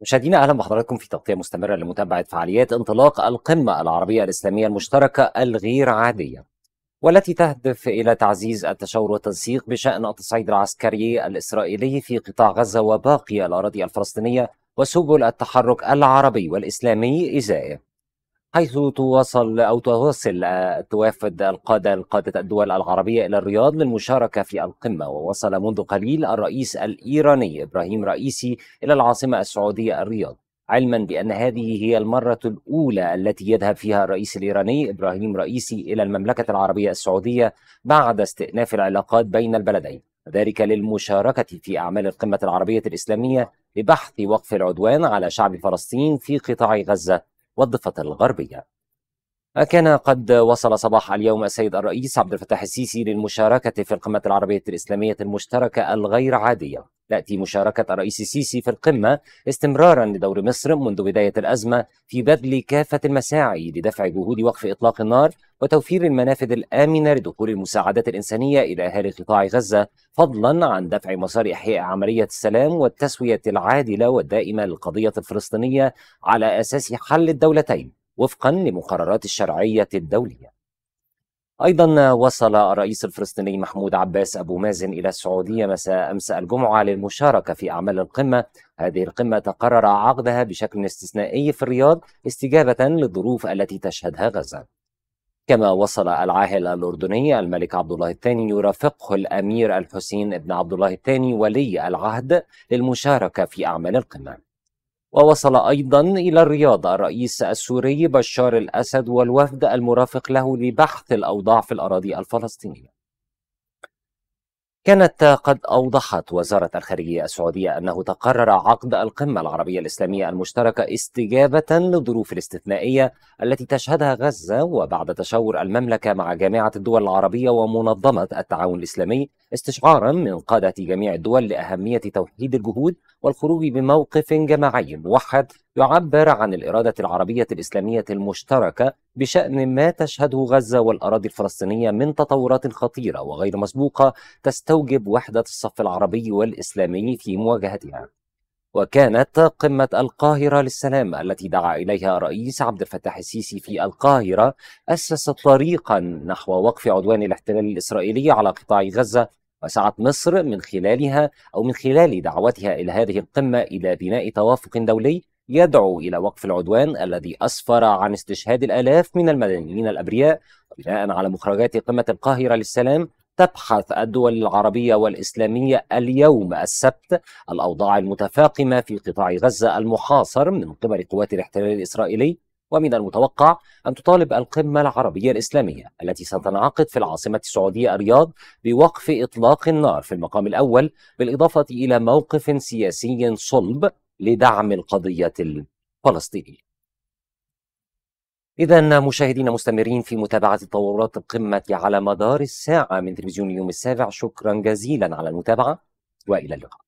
مشاهدينا أهلا بحضراتكم في تغطية مستمرة لمتابعة فعاليات انطلاق القمة العربية الإسلامية المشتركة الغير عادية والتي تهدف إلى تعزيز التشاور والتنسيق بشأن التصعيد العسكري الإسرائيلي في قطاع غزة وباقي الأراضي الفلسطينية وسبل التحرك العربي والإسلامي ازائه حيث توصل أو تواصل توافد القادة القادة الدول العربيه إلى الرياض للمشاركة في القمة. ووصل منذ قليل الرئيس الإيراني إبراهيم رئيسي إلى العاصمة السعودية الرياض علما بأن هذه هي المرة الأولى التي يذهب فيها الرئيس الإيراني إبراهيم رئيسي إلى المملكة العربية السعودية بعد استئناف العلاقات بين البلدين. ذلك للمشاركة في أعمال القمة العربية الإسلامية لبحث وقف العدوان على شعب فلسطين في قطاع غزة. والضفة الغربية. كان قد وصل صباح اليوم السيد الرئيس عبد الفتاح السيسي للمشاركة في القمة العربية الإسلامية المشتركة الغير عادية. تأتي مشاركة الرئيس السيسي في القمة استمرارا لدور مصر منذ بداية الأزمة في بذل كافة المساعي لدفع جهود وقف إطلاق النار وتوفير المنافذ الآمنة لدخول المساعدات الإنسانية إلى أهالي قطاع غزة فضلا عن دفع مسار إحياء عملية السلام والتسوية العادلة والدائمة للقضية الفلسطينية على أساس حل الدولتين وفقا لمقررات الشرعية الدولية. أيضا وصل الرئيس الفلسطيني محمود عباس أبو مازن إلى السعودية مساء أمس الجمعة للمشاركة في أعمال القمة. هذه القمة تقرر عقدها بشكل استثنائي في الرياض استجابة للظروف التي تشهدها غزة. كما وصل العاهل الأردني الملك عبد الله الثاني يرافقه الأمير الحسين بن عبد الله الثاني ولي العهد للمشاركة في أعمال القمة. ووصل أيضا إلى الرياض الرئيس السوري بشار الأسد والوفد المرافق له لبحث الأوضاع في الأراضي الفلسطينية. كانت قد أوضحت وزارة الخارجية السعودية أنه تقرر عقد القمة العربية الإسلامية المشتركة استجابة للظروف الاستثنائية التي تشهدها غزة وبعد تشاور المملكة مع جامعة الدول العربية ومنظمة التعاون الإسلامي استشعارا من قادة جميع الدول لأهمية توحيد الجهود والخروج بموقف جماعي موحد يعبر عن الإرادة العربية الإسلامية المشتركة بشأن ما تشهده غزة والأراضي الفلسطينية من تطورات خطيرة وغير مسبوقة تستوجب وحدة الصف العربي والإسلامي في مواجهتها. وكانت قمة القاهرة للسلام التي دعا إليها الرئيس عبد الفتاح السيسي في القاهرة أسست طريقا نحو وقف عدوان الاحتلال الإسرائيلي على قطاع غزة وسعت مصر من خلالها أو من خلال دعوتها إلى هذه القمة إلى بناء توافق دولي يدعو إلى وقف العدوان الذي أسفر عن استشهاد الآلاف من المدنيين الأبرياء وبناء على مخرجات قمة القاهرة للسلام تبحث الدول العربية والإسلامية اليوم السبت الأوضاع المتفاقمة في قطاع غزة المحاصر من قبل قوات الاحتلال الإسرائيلي ومن المتوقع أن تطالب القمة العربية الإسلامية التي ستنعقد في العاصمة السعودية الرياض بوقف إطلاق النار في المقام الأول بالإضافة إلى موقف سياسي صلب لدعم القضية الفلسطينية. إذا مشاهدينا مستمرين في متابعة تطورات القمة على مدار الساعة من تلفزيون اليوم السابع. شكرا جزيلا على المتابعة وإلى اللقاء.